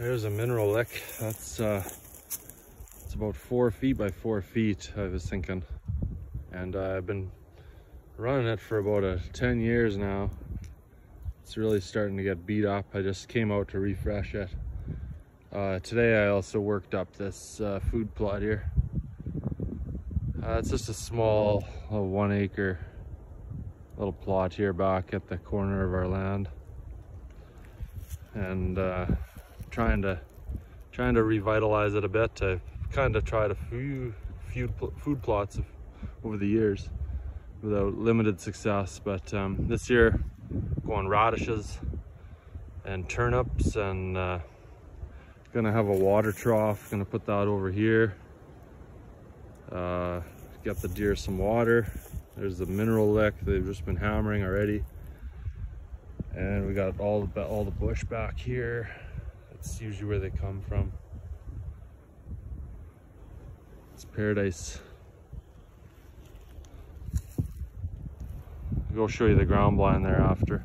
There's a mineral lick. That's uh, it's about four feet by four feet, I was thinking. And uh, I've been running it for about a 10 years now. It's really starting to get beat up. I just came out to refresh it. Uh, today I also worked up this uh, food plot here. Uh, it's just a small one acre little plot here back at the corner of our land. And uh, trying to trying to revitalize it a bit. I've kind of tried a few food, food plots over the years without limited success. But um, this year, going radishes and turnips and uh, gonna have a water trough. Gonna put that over here. Uh, get the deer some water. There's the mineral lick they've just been hammering already. And we got all the all the bush back here. That's usually where they come from. It's paradise. I'll go show you the ground blind there after.